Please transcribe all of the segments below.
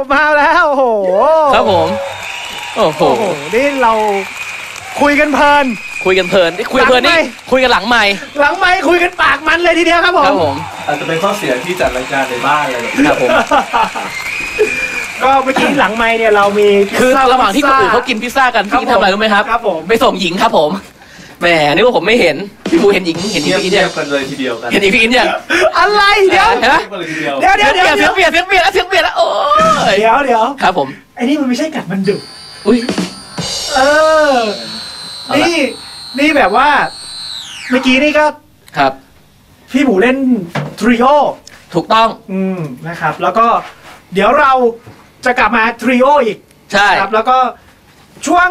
ผมโอ้โหโอ้โห นี่เราคุยกันเพลิน คุยกันเพลินนี่คุยกันเพลินนี่หลังไมค์คุยกันหลังใหม่หลังไม่คุยกันปากมันเลยทีเดียวครับผคมรับผมอาจจะเป็นข้อเสียที่จัดรายการในบ้านอะไรแบบนี้ครับผมก็เมื่อกี้หลังไม่เนี่ยเรามีคือระหว่างที่คนอื่นเขากินพิซซ่ากันครับพี่ทำอะไรรู้ไหมครับครับผมไปส่งหญิงครับผม แหมนึกว่าผมไม่เห็นพี่ภูเห็นหญิงเห็นหญิเทีงยบพี่อินเทียัยงบกันเลยทีเดียวกันเห็นหญิงพี่อินยังอะไรเดี๋ยวเห็นไหมเทียบกันเลยทีเดียวเดี๋ยวเดี๋ยวเดี๋ยวเสีเดี๋ยยวงเปลี่ยนเสียงเปลี่ยนแล้วเสียงเปลี่ยนแล้วโอ้ยเดี๋ยวเดี๋ยวครับผมไอ้นี่มันไม่ใช่กัดมันดุอุ้ย เออ เอาละ นี่นี่แบบว่า เมื่อกี้นี่ก็ครับ พี่หมูเล่นทริโอถูกต้องอืมนะครับ แล้วก็เดี๋ยวเราจะกลับมาทริโออีกใช่ ครับ แล้วก็ช่วง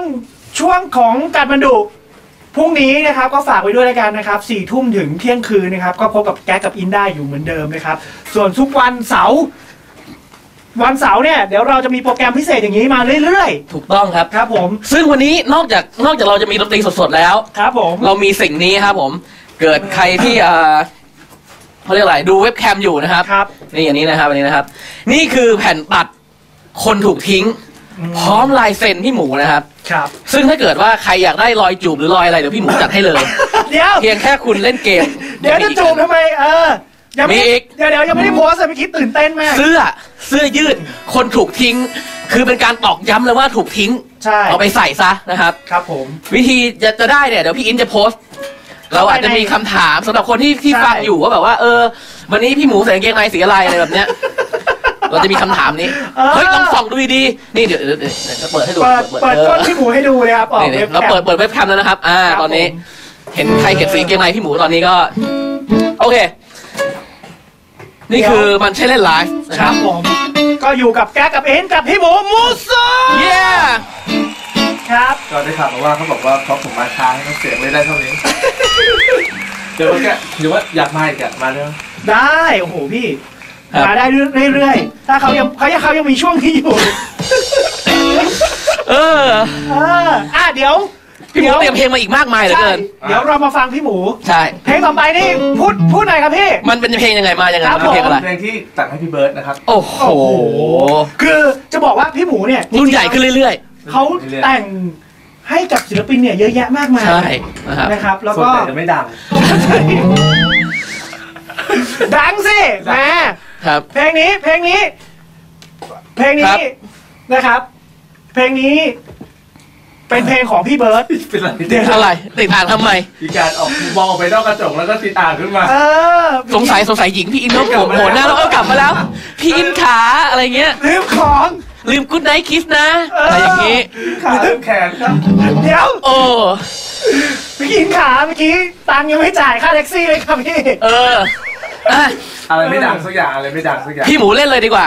ช่วงของการบรรดุ พรุ่งนี้นะครับก็ฝากไว้ด้วยแล้วกันนะครับสี่ทุ่มถึงเที่ยงคืนนะครับ ก็พบกับแก๊กกับอินได้อยู่เหมือนเดิมนะครับ ส่วนทุกวันเสาร์วันเสาร์เนี่ยเดี๋ยวเราจะมีโปรแกรมพิเศษอย่างนี้มาเรื่อยถูกต้องครับ ๆ ครับผม ซึ่งวันนี้นอกจากนอกจากเราจะมีดนตรีสดๆแล้ว ครับผม เรามีสิ่งนี้ครับผม เกิดใครที่เอ่อเขาเรียกอะไรดูเว็บแคมอยู่นะครับ ครับ นี่อันนี้นะครับอันนี้นะครับ นี่คือแผ่นปัดคนถูกทิ้ง พร้อมลายเซ็นพี่หมูนะครับ ครับ ซึ่งถ้าเกิดว่าใครอยากได้รอยจูบหรือรอยอะไรเดี๋ยวพี่หมูจัดให้เลย เดี๋ยว เพียงแค่คุณเล่นเกม เดี๋ยวจะจูบทำไมเออยังไม่มีอีก เดี๋ยวเดี๋ยวยังไม่ได้โพสต์เลยเมื่อกี้ตื่นเต้นมาก เสื้อเสื้อยืดคนถูกทิ้ง คือเป็นการตอกย้ำเลยว่าถูกทิ้ง ใช่ เอาไปใส่ซะนะครับ ครับผม วิธีจะจะได้เนี่ยเดี๋ยวพี่อินจะโพสต์เราอาจจะมีคำถามสำหรับคนที่ที่ใช่ฟังอยู่ว่าแบบว่า เออ วันนี้พี่หมูใส่กางเกงในสีอะไรอะไรแบบเนี้ย เราจะมีคำถามนี้ เฮ้ยลองส่องดูดีๆนี่เดี๋ยวเดี๋ยวเดี๋ยวเดี๋ยวจะเปิดให้ดูเปิดเปิดออก้นพี่หมูให้ดูเลยครับออกนี่เว็นี่บเราแคมเปิดเปิดเว็บแคมแล้วนะครับ อ่าครับตอนนี้ผมเห็นใครเห็นสีกางเกงในพี่หมูตอนนี้ก็ โอเค นี่คือมันใช่เล่นไลฟ์นะคครัรับบผม ก็อยู่กับแก๊กกับเอ็นกับพี่หมูมูซเย้ ครับ ก็ได้ข่าวมาว่าเขาบอกว่าเพราะผมมาช้าให้เสียงไม่ได้เท่านี้ เดี๋ยวว่าแกเดี๋ยวว่าอยากมาอีกอะมาเร็วได้ โอ้โหพี่ ครับ มาได้เรื่อยๆ ถ้าเขายังเขายังเขายังมีช่วงที่อยู่ เออ เอออะเดี๋ยวพี่หมูเตรียมเพลงมาอีกมากมายเหลือใช่เกิน เดี๋ยวเรามาฟังพี่หมู ใช่ เพลงต่อไปนี่พูดพูดหน่อยครับพี่ มันเป็นเพลงยังไงมายังไงครับมันเพลงอะไร เพลงที่แต่งให้พี่เบิร์ดนะครับ โอ้โห คือจะบอกว่าพี่หมูเนี่ยรุ่นใหญ่ขึ้นเรื่อยเขาแต่งให้กับศิลปินเนี่ยเยอะแยะมากมาๆ ยใช่นะครับนะครับ แล้วส่วนก็ ใหญ่จะไม่ดัง ดังสิแหมครับ เพลงนี้เพลงนี้ เพลงครันี้บ นะครับ เพลงนี้ เป็นเพลงของพี่เบิร์ตเป็นไรเดี๋ยว อะไรติดอ่างทำไม มีการออกมองออกไปนอกกระจกแล้วก็ติดอ่างขึ้นมา เออสงสัยสงสัยหญิงพี่อินเขาผมโผล่หน้าแล้วก็กลับมาแล้ว พี่อินขาอะไรเงี้ย ลืมของลืมกุ๊ดไนท์คิสนะ อะไรอย่างงี้ ขาเริ่มแขนครับ เดี๋ยวโอ้ พี่หญิงขาเมื่อกี้ตังค์ยังไม่จ่ายค่าแท็กซี่เลยครับพี่ เออ อะอะไรไม่ดังสักอย่างอะไรไม่ดังสักอย่างพี่หมูเล่นเลยดีกว่า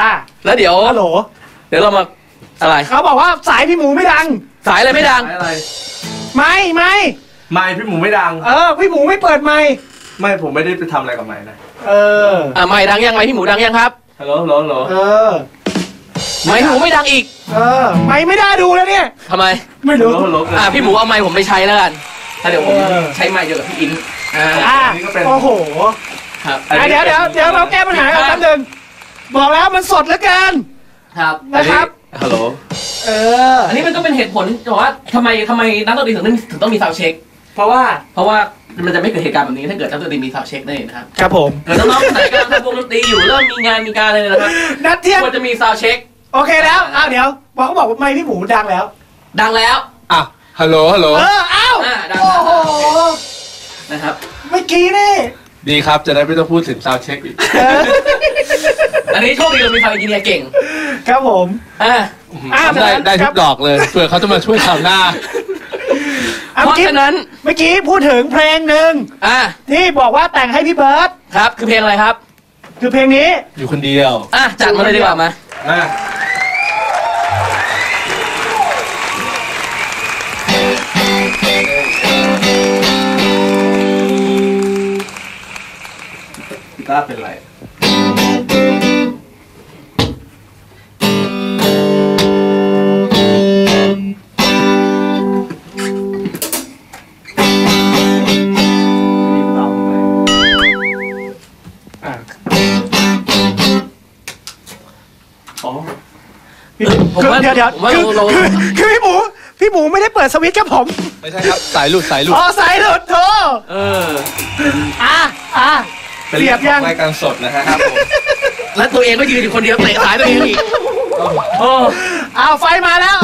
อะแล้วเดี๋ยว ฮัลโหลเดี๋ยวเรามาอะไรเขาบอกว่าสายพี่หมูไม่ดัง สายอะไรไม่ดัง อะไรไม่ไม่ไม่พี่หมูไม่ดังเออพี่หมูไม่เปิดไม่ไม่ผมไม่ได้ไปทำอะไรกับไม้นะเอออะไม่ดังยังไงพี่หมูดังยังครับฮัลโหลฮัลโหลฮัลโหลเออไมค์พี่หมูไม่ดังอีกเออไม่ไม่ได้ดูแล้วเนี่ยทำไมไม่ฮัลโหลรู้ฮัลโหลอะพี่หมูเอาไมค์ผมไปใช้แล้วกันถ้าเดี๋ยวผมเออใช้ไมค์เดียวกับพี่อินอ่าอะโอ้โห ครับอะเดี๋ยวเดี๋ยวเดี๋ยวเราแก้ปัญหากันแป๊บนึงบอกแล้วมันสดเหลือเกินครับนะครับ ฮัลโหล เออ อันนี้มันก็เป็นเหตุผลแต่ว่าทำไมทำไมนักดนตรีถึงต้องถึงต้องมี sound check เพราะว่าเพราะว่ามันจะไม่เกิดเหตุการณ์แบบนี้ถ้าเกิดนักดนตรีมี sound check นั่นเองนะครับครับผม เกิดน้องๆคนไหนกำลังทำวงดนตรีอยู่เริ่มมีงานมีการอะไรนะครับนัดเที่ยงควรจะมี sound check โอเคแล้วอ้าวเดี๋ยวบอกเขาบอกว่าไมค์พี่หมูดังแล้ว ดังแล้วอะฮัลโหลฮัลโหล เอออ้าวอ่าดังโอ้แล้วโหนะครับ เมื่อกี้นี่ ดีครับ จะได้ไม่ต้องพูดถึง sound check อีกเอออันนี้โชคดีเรามี sound engineer เก่งครับผมอ่า อ่าได้ได้ทุกดอกเลยเผื่อเขาจะมาช่วยคราวหน้าอะเพเมื่อราะกี้ฉะนั้นเมื่อกี้พูดถึงเพลงหนึ่งอ่าที่บอกว่าแต่งให้พี่เบิร์ตครับ คือเพลงอะไรครับ คือเพลงนี้ อยู่คนเดียวอะจัดมาเลยดีกว่ามาอะ ตาเป็นไรผมว่าเดี๋ยวเดี๋ยวคือคือพี่หมูพี่หมูไม่ได้เปิดสวิตช์ครัผม ไม่ใช่ครับ สายหลุดสายหลุด อ๋อ สายหลุดโทเออ อะ อะ เป็นเสียบยัง รายการสดนะฮะครับและตัวเองก็ยืนอยู่คนเดียวเตะสายตัวเองอีก โอ้ เอาไฟมาแล้ว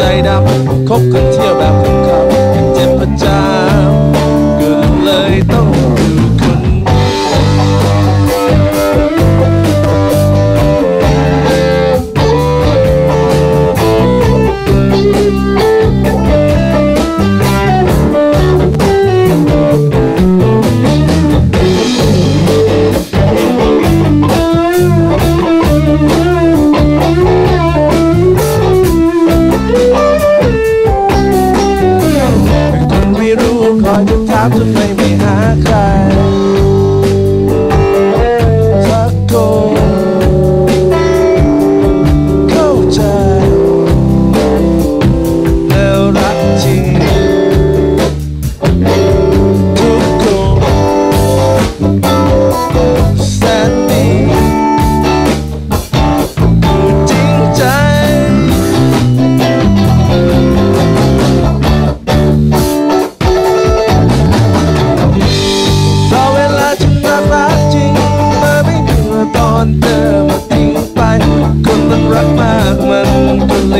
day đắm khóc cần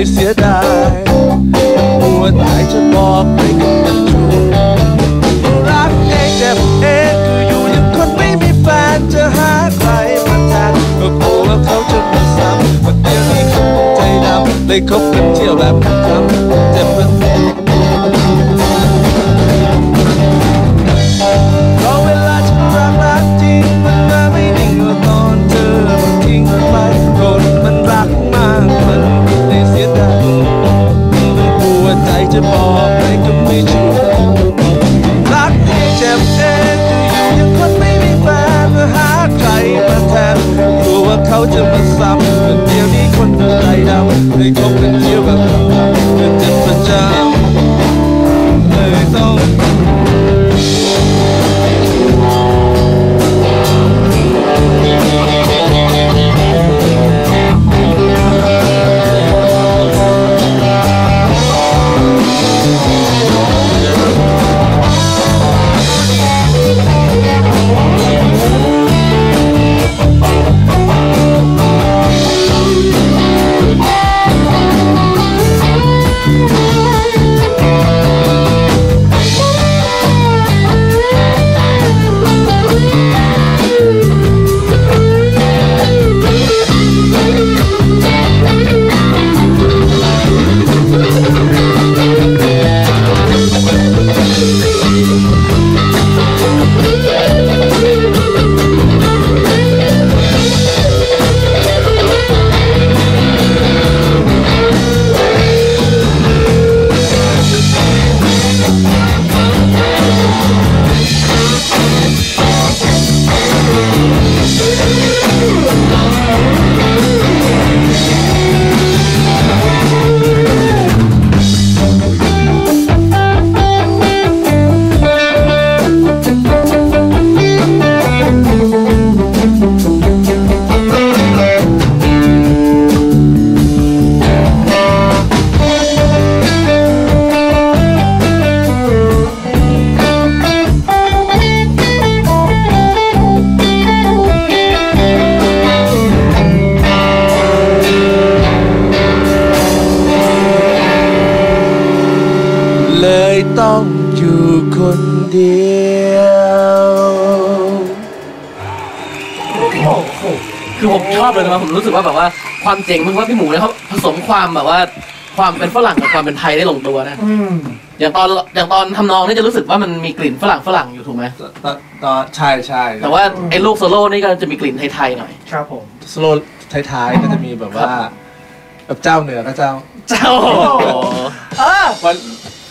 เลยเสียดายหัวใจจะบอกไปกับมันชูรักเองเจ็บเองคืออยู่ยังคนไม่มีแฟนจะหาใครมาแทนก็กลัวเขาจะมาซ้ำแต่เดี๋ยวนี้เขใจดำเลยคบกันเที่ยวแบบาจะมาซ้ำเดียวนี้คนอะไรดำในคงเป็นเดียวแบบเดิมเนจะประจำ อผมชอบเลยนะผมรู้สึกว่าแบบว่าความเจ๋งมันว่าพี่หมูเนี่ยเขาผสมความแบบว่าความเป็นฝรั่งกับความเป็นไทยได้ลงตัวนะอืมอย่างตอนอย่างตอนทำนองนี่จะรู้สึกว่ามันมีกลิ่นฝรั่งฝรั่งอยู่ถูกไหมตอนตอนใช่ใช่แต่ว่าไอ้ลูกโซโล่นี่ก็จะมีกลิ่นไทยๆหน่อย ครับผมสโลว์ท้ายๆก็จะมีแบบว่าแบบเจ้าเหนือก็เจ้า เจ้า เออวัน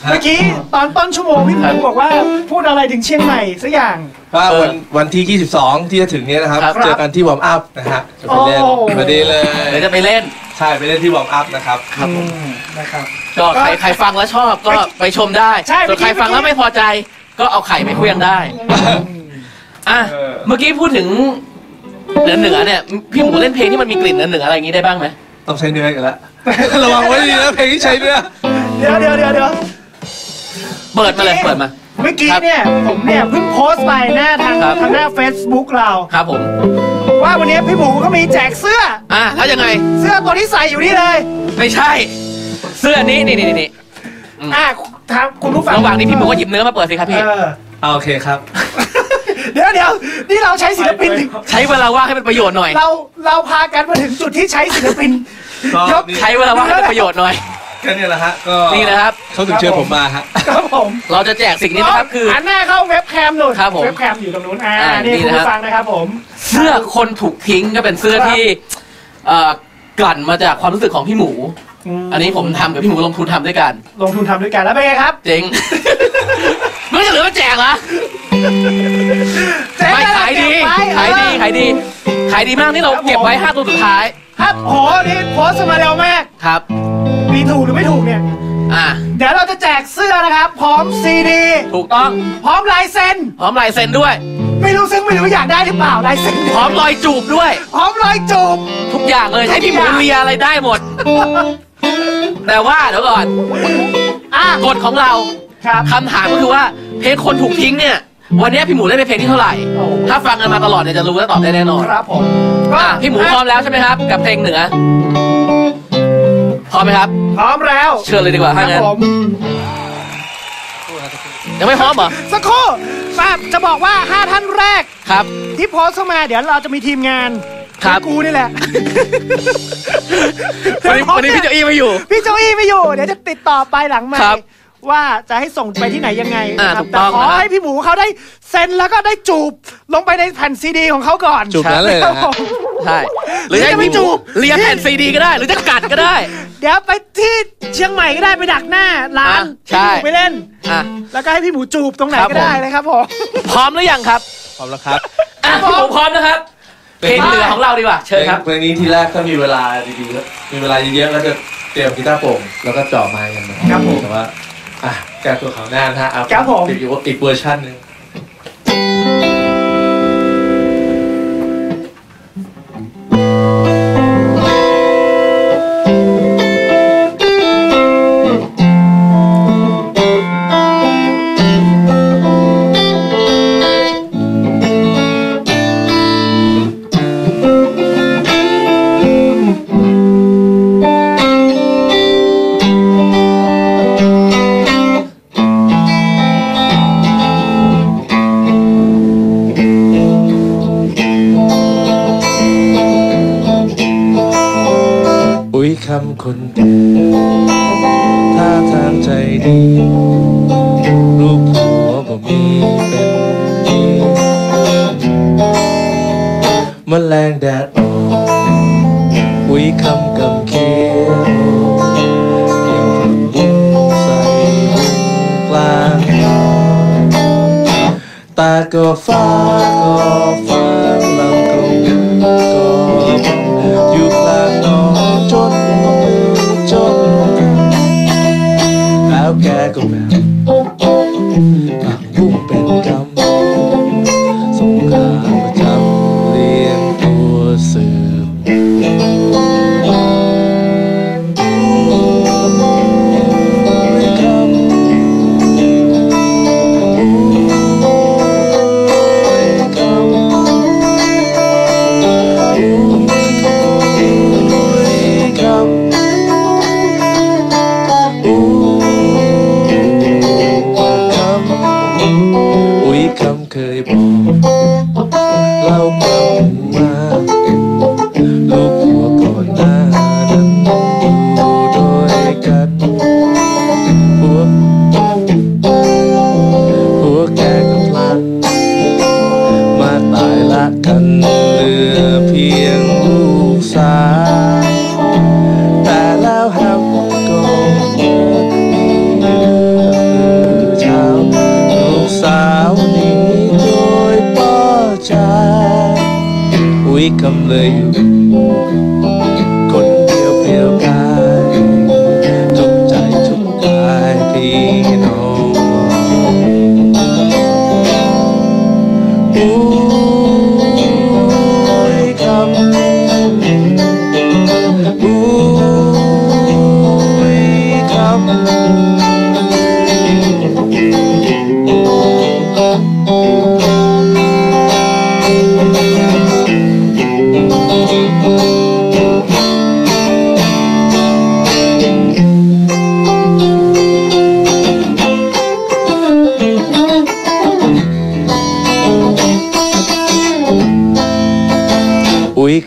เมื่อกี้ตอนต้นชั่วโมงพี่หมูบอกว่าพูดอะไรถึงเชียงใหม่สักอย่าง ก็วันวันที่ 22 ที่จะถึงเนี้ยนะครับ ครับ เจอกันที่ Warm Up นะฮะจะไปเล่นโอ้ พอดีเลยเดี๋ยวจะไปเล่น ใช่ไปเล่นที่ Warm Up นะครับอืมนะครับ ก็ใครใครฟังแล้วชอบก็ไปชมได้ใช่ส่วนใครฟังแล้วไม่พอใจก็เอาไข่ไปเขวี้ยงได้ อะ เออ เมื่อกี้พูดถึงเหนือเหนือเนี่ย พี่หมูเล่นเพลงที่มันมีกลิ่นเหนือเหนืออะไรอย่างนี้ได้บ้างไหมต้องใช้เนื้ออีกแล้ว ระวังไว้ดีนะเพลงที่ใช้เนื้อ เดี๋ยวเดี๋ยวเดี๋ยวเดี๋ยว เปิดมาเลยเปิดมา เมื่อกี้เนี่ยผมเนี่ยเพิ่งโพสต์ไปหน้าทางครับ ทางหน้า Facebook เรา ครับผม ว่าวันนี้พี่หมูเขามีแจกเสื้อ อะแล้วยังไง เสื้อตัวที่ใส่อยู่นี่เลยไม่ใช่ เสื้อนี้นี่นี่นี่อืมอะทางคุณผู้ฟังระหว่างนี้พี่หมูก็หยิบเนื้อมาเปิดสิครับพี่ เออเอาโอเคครับ เดี๋ยวเดี๋ยวนี่เราใช้ศิลปินใช้เวลาว่างให้เป็นประโยชน์หน่อย เราเราพากันมาถึงจุดที่ใช้ศิลปินก็ยก นี่ ใช้เวลาว่างให้เป็นประโยชน์หน่อย ก็เนี่ยแหละฮะก็นี่นะครับ เขาถึงเชิญผมมาฮะ ครับผมเราจะแจกสิ่งนี้นะครับคือ หันหน้าเข้าเว็บแคมหน่อยครับผมเว็บแคมอยู่ตรงนู้นอ่าอ่านี่นี่คุณนะครับ ผู้ฟังนะครับผม เสื้อคนถูกทิ้งก็เป็นเสื้อที่เอ่อกลั่นมาจากความรู้สึกของพี่หมู อันนี้ผมทำกับพี่หมูลงทุนทำด้วยกัน ลงทุนทำด้วยกันแล้วเป็นไงครับเจ๋งไม่จะเหลือมาแจกเหรอเจ๊ไม่ขายดีเก็บไว้ขายดีขายดีขายดีมากนี่เราเก็บไว้ห้าตัวสุดท้ายครับโหนี่โพสต์มาเร็วมาก ครับ มีถูกหรือไม่ถูกเนี่ย อ่าเดี๋ยวเราจะแจกเสื้อนะครับ พร้อมซีดี ถูกต้องพร้อมลายเซ็น พร้อมลายเซ็นด้วย ไม่รู้ซึ่งไม่รู้อยากได้หรือเปล่าลายเซ็นพร้อมรอยจูบด้วย พร้อมรอยจูบ ทุกอย่างเลยให้พี่หมูเลียอะไรได้หมด แต่ว่าเดี๋ยวก่อนอะกฎของเราครับคำถามก็คือว่าเพลงคนถูกทิ้งเนี่ย วันนี้พี่หมูเล่นเป็นเพลงที่เท่าไหร่โอ้ถ้าฟังกันมาตลอดเนี่ยจะรู้และตอบได้แน่นอนครับผมก็อะพี่หมูพร้อมแล้วใช่ไหมครับ กับเพลงเหนือ พร้อมไหมครับ พร้อมแล้วเชิญเลยดีกว่าคถ้ารับงั้นผมยังไม่พร้อมเหรอ สักครู่ทราบจะบอกว่า 5 ท่านแรกครับ ที่โพสต์เข้ามาเดี๋ยวเราจะมีทีมงานครับกูนี่แหละ วันนี้วันนี้พี่เจ้าอี้ไม่อยู่ พี่โจอี้ไม่อยู่ เดี๋ยวจะติดต่อไปหลังใหม่ครับว่าจะให้ส่งไปที่ไหนยังไงอ่านะครับถูกต้องแต่ขอนะครับให้พี่หมูเขาได้เซ็นแล้วก็ได้จูบลงไปในแผ่นซีดีของเขาก่อนจูบนั้นเลยคนะรับผฮะม ใช่หรือจะให้พี่หมูเลียแผ่นซีดีก็ได้ หรือจะกัดก็ได้ เดี๋ยวไปที่เชียงใหม่ก็ได้ไปดักหน้าร้านอะใช่พี่หมูไปเล่นอะแล้วก็ให้พี่หมูจูบตรงไหนครับก็ได้ผมเลยครับผมพร้อมหรือยังครับพร้อมแล้วครับอะพี่หมูพร้อมนะครับเพลงเหนือของเราดีกว่าเชิญครับเพลงนี้ทีแรกถ้ามีเวลาดีๆก็มีเวลาเยอะๆแล้วจะเตรียมกีตาร์โปร่งแล้วก็จ่อไม้กันนะครับผมแต่ว่าอะแก้ตัวเขาวหน้านะฮะเอาครับผมอีกอีกเวอร์ชันหนึ่ง ย table.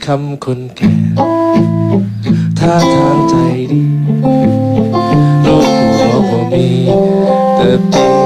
คำคนแก่ท่าทางใจดีรูปหัวบ่มีแต่ปี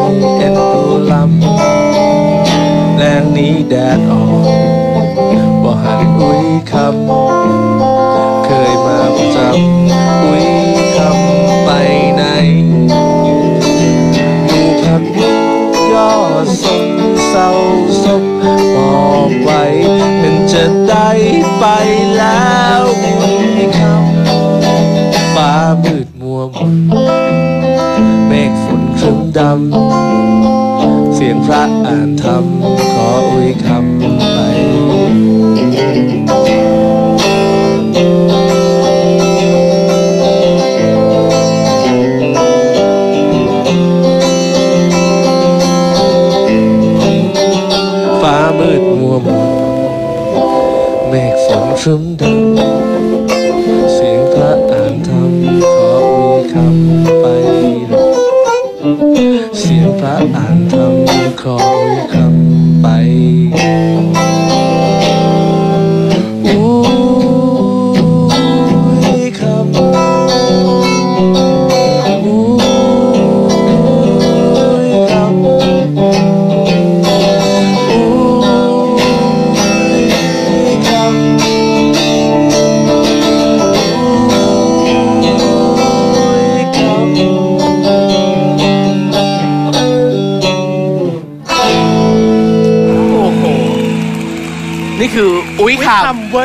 ฝน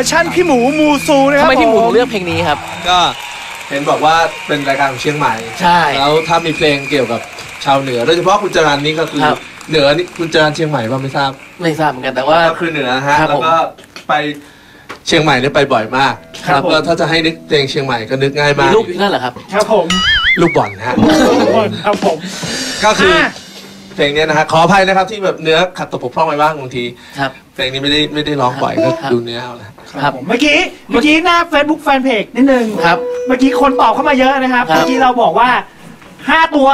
อร์ชั่นพี่หมูมูซูนะคทำรับไมพี่หมูผถึงเลือกเพลงนี้ครับ ก็เห็นบอกว่าเป็นรายการของเชียงใหม่ ใช่ แล้วถ้ามีเพลงเกี่ยวกับชาวเหนือโดยเฉพาะคุณจรัลนี่ก็คือครับ เหนือนี่คุณจรัลเชียงใหม่ป่ะไม่ทราบไม่ทราบเหมือนกันแต่ว่า ก็คือเหนือนะฮะครับแล้วก็ไปเชียงใหม่เนี่ยไปบ่อยมากครับ แล้วก็ถ้าจะให้นึกเพลงเชียงใหม่ก็นึกง่ายมีมากลูกอยู่ที่นั่นเหรอครับ ครับผมลูกบอลนะฮะครับผม ก็คืออะ เพลงเนี้ยนะฮะขออภัยนะครับที่แบบเนื้อขาดตกบกพร่องไปบ้างบางที ครับ เพลงนี้ไม่ได้ไม่ได้ร้องบ่อยก็ครับดูเนื้อเอานะครับเมื่อกี้เมื่อกี้หน้า Facebook Fanpage นิดนึงครับเมื่อกี้คนตอบเข้ามาเยอะนะครับครับ เมื่อกี้เราบอกว่าห้าตัว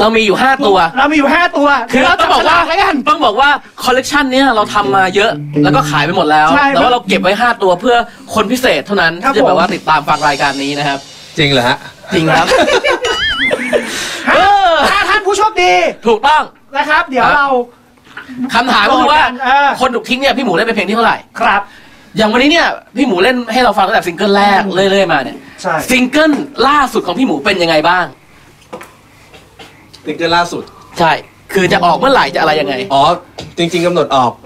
เรามีอยู่ห้าตัว เรามีอยู่ห้าตัวคือเราต้องบอกว่าแล้วกัน ต้องบอกว่าคอลเลกชันเนี้ยเราทำมาเยอะแล้วก็ขายไปหมดแล้ว ใช่แต่ว่าเราเก็บไว้ 5 ตัวเพื่อคนพิเศษเท่านั้นครับที่จะแบบผมว่าติดตามฟังรายการนี้นะครับ จริงเหรอฮะ จริงครับ เออห้าท่านผู้ โชคดีถูกต้องนะครับ เดี๋ยวครับเราคำถามก็คือว่าเออ คนถูกทิ้งเนี่ยพี่หมูเล่นเป็นเพลงที่เท่าไหร่ ครับ อย่างวันนี้เนี่ยพี่หมูเล่นให้เราฟังตั้งแต่ซิงเกิลแรกเรื่อยๆมาเนี่ยใช่ ซิงเกิลล่าสุดของพี่หมูเป็นยังไงบ้าง ซิงเกิลล่าสุด ใช่ คือจะออกเมื่อไหร่จะอะไรยังไง อ๋อ จริง ๆกำหนดออกอ่า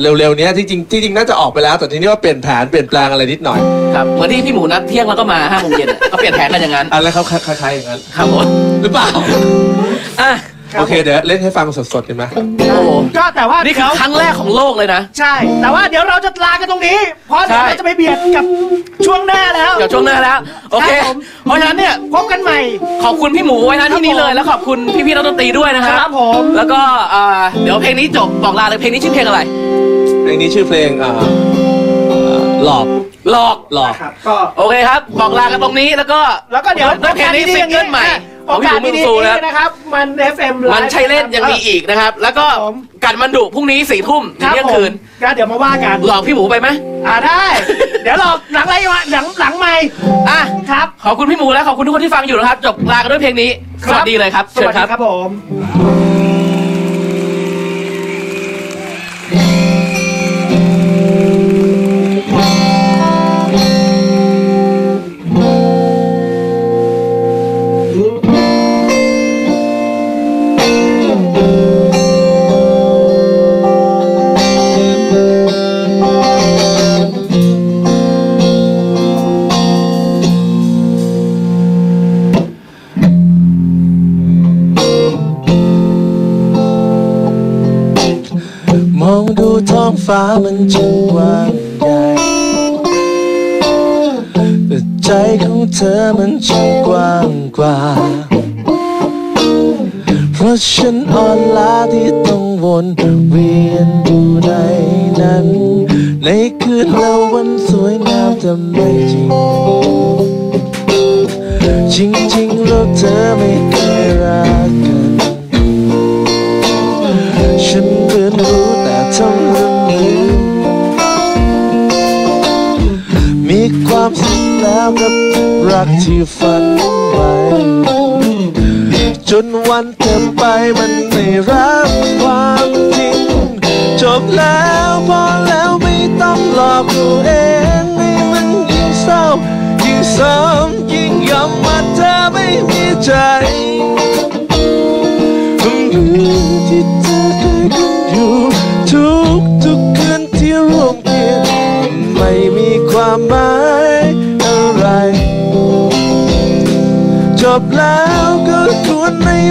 เร็วๆเนี้ยที่จริงที่จริงน่าจะออกไปแล้ว แต่ทีนี้ว่าเปลี่ยนแผนเปลี่ยนแปลงอะไรนิดหน่อย ครับเหมือนที่พี่หมูนัดเที่ยงแล้วก็มาห้าโมงเย็นอะก็เปลี่ยนแผนกันอย่างนั้น อะไรเขาคล้ายๆอย่างนั้น ครับผมหรือเปล่าอะครับ โอเคเดี๋ยวเล่นให้ฟังสดๆกันไหมโอ้โหก็แต่ว่านี่คือครั้งแรกของโลกเลยนะ ใช่ แต่ว่าเดี๋ยวเราจะลากันตรงนี้เพราะเดี๋ยวใช่เราจะไปเบียดกับช่วงหน้าแล้ว เดี๋ยวช่วงหน้าแล้ว โอเคครับผมเพราะฉะนั้นเนี่ยพบกันใหม่ ขอบคุณพี่หมูไว้นะที่นี่เลย แล้วขอบคุณพี่ๆนักดนตรีด้วยนะคครัรับบผม แล้วก็อ่าเดี๋ยวเพลงนี้จบบอกลาเลยเพลงนี้ชื่อเพลงอะไร เพลงนี้ชื่อเพลงอ่าอ่าหลอกหลอกหลอกครับก็โอเคครับ บอกลากันตรงนี้แล้วก็แล้วก็เดี๋ยวด้วยเพลงนี้ซิงเกิลใหม่ โอกาสของพี่หมูดีมูซูนะครับๆนะครับ มัน FM มันใช่เล่นยังมีอีกนะครับ แล้วก็ครับผมกัดมันดุพรุ่งนี้สี่ทุ่มถึคงรับเที่ยงผมคืนก็เดี๋ยวมาว่ากันหลอกพี่หมูไปไหมอ่าได้ เดี๋ยวหลอกหลังไรวะหลังหลังไม่อะครับขอบคุณพี่หมูและขอบคุณทุกคนที่ฟังอยู่นะครับจบลากันด้วยเพลงนี้สวัสดีเลยครับสเชิญวัสคดีรับครับผม ฟ้ามันจึงกว้างใหญ่แต่ใจของเธอมันจึงกว้างกว่า เพราะฉันอ่อนล้าที่ต้องวนเวียนอยู่ในนั้น ในคืนและวันสวยงามแต่ไม่จริง จริงๆ แล้วเธอไม่เคยรักกัน ฉันเหมือนรู้แต่ทำลืมลืม ความสุขแล้วกับรักที่ฝันไว้จนวันเธอไปมันไม่รับความจริง จบแล้วพอแล้วไม่ต้องหลอกตัวเองให้มันยิ่งเศร้า ยิ่งซ้ำยิ่งย้ำว่าเธอไม่มีใจที่เธอเคยคบอยู่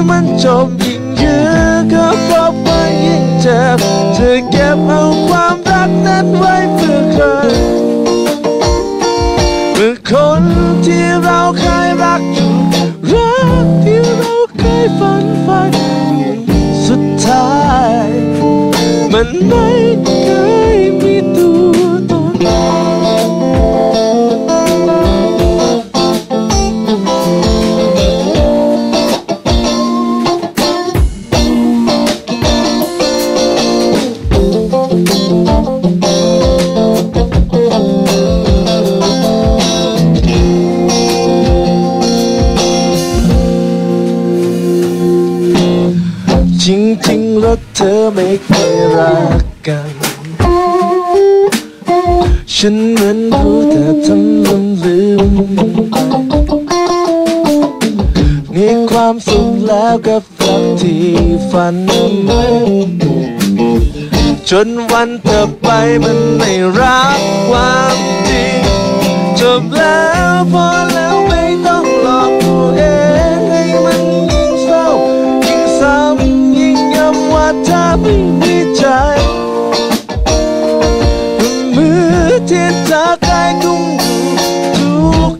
มันจบยิ่งยื้อก็เพราะว่ายิ่งเจ็บเธอเก็บเอาความรักนั้นไว้เพื่อใครเมื่อคนที่เราเคยรักอยู่รักที่เราเคยฝันใฝ่สุดท้าย มันไม่เคย อไม่เคยรักกัน ฉันเหมือนรู้แต่ทำลืมลืมไปมีความสุขแล้วกับรักที่ฝันไว้จนวันเธอไปมันไม่รักความจริง จบแล้วพอแล้วไม่ต้องหลอกตัวเอง ไม่มีใจมือที่เธอใกล้กุ้งทุก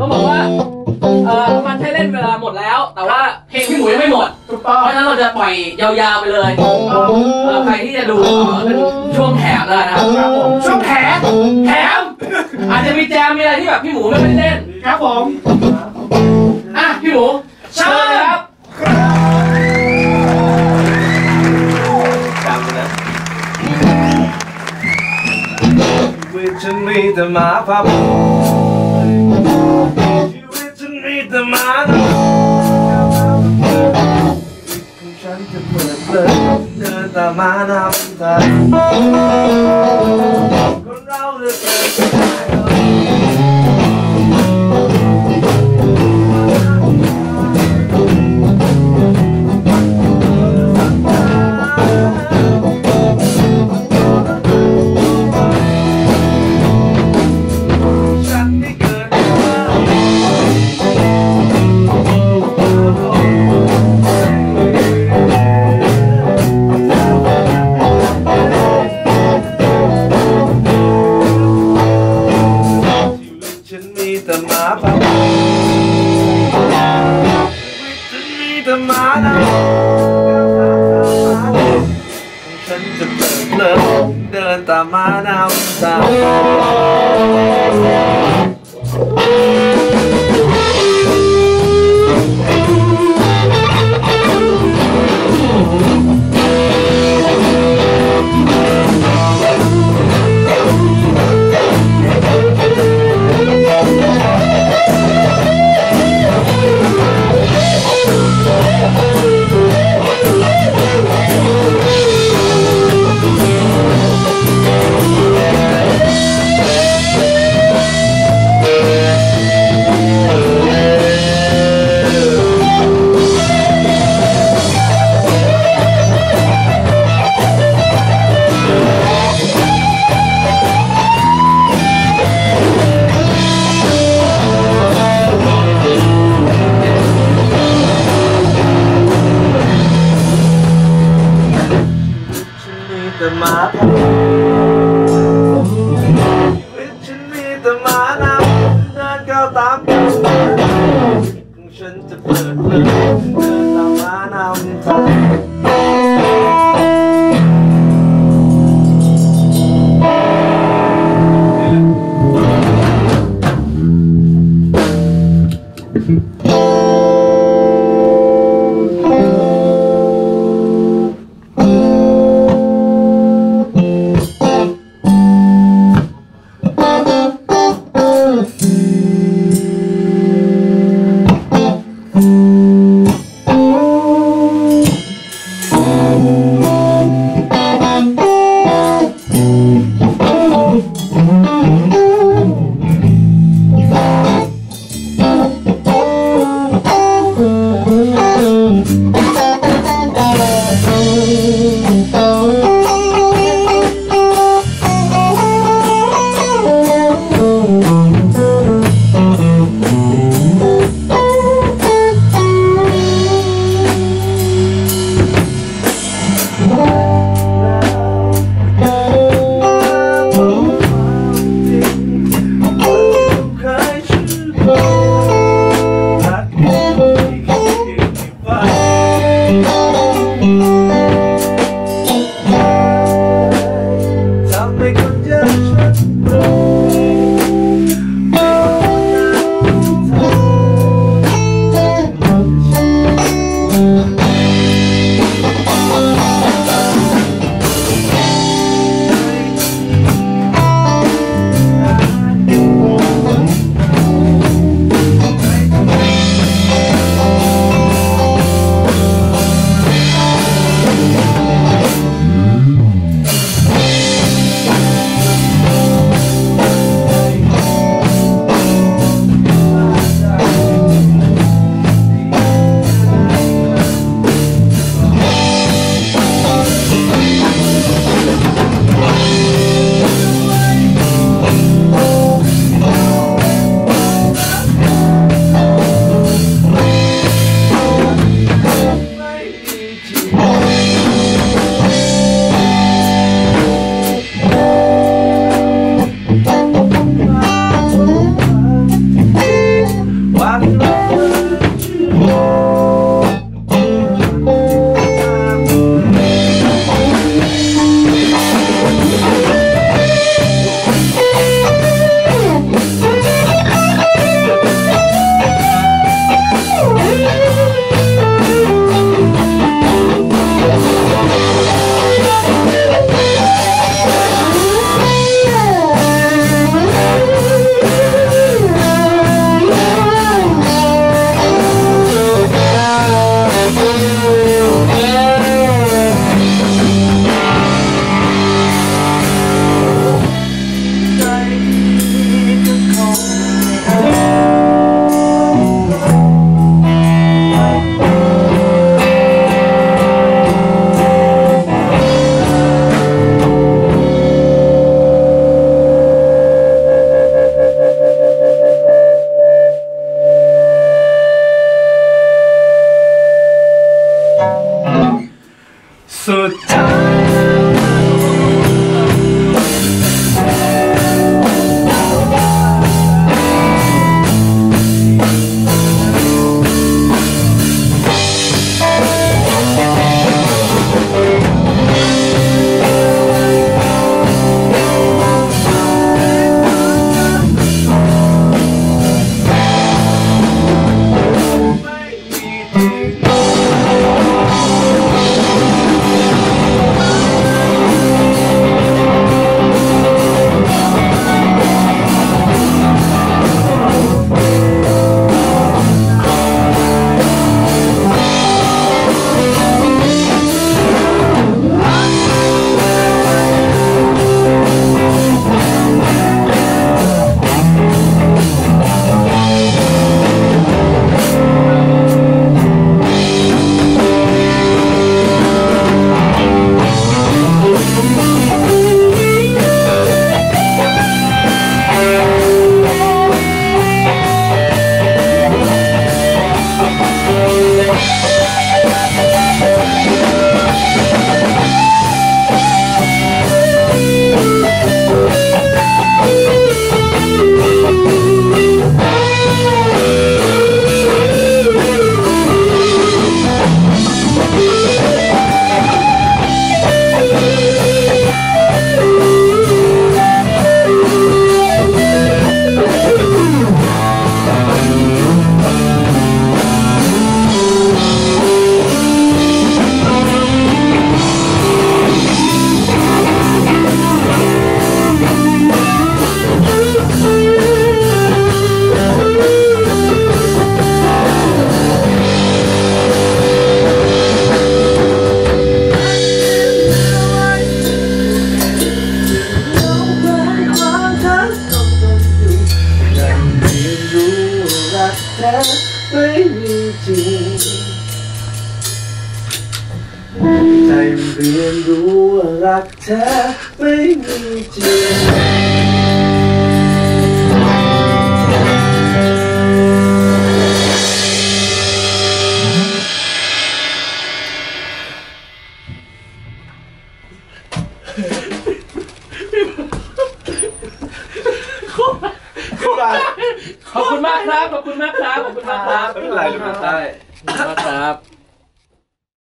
ต้องบอกว่าเอ่อมันใช้เล่นเวลาหมดแล้ว แต่ว่าเพลงพี่หมูยังไม่หมด ถูกต้องเพราะฉะนั้นเราจะปล่อยยาวๆไปเลยเอ่อใครที่จะดูเอ่อเป็นช่วงแถมแล้วนะครับครับผมช่วงแถมแถมอาจจะมีแจมมีอะไรที่แบบพี่หมูไม่ได้เล่นครับผมอะพี่หมูเชิญเลยครับ จำนะชีวิตฉันมีแต่หมาพับชีวิต ฉันมีแต่หมานะของฉันจ